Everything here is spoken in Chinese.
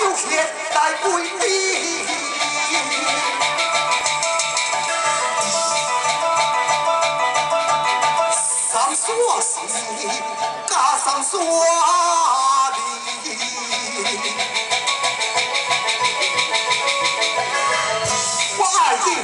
有钱来归你，地，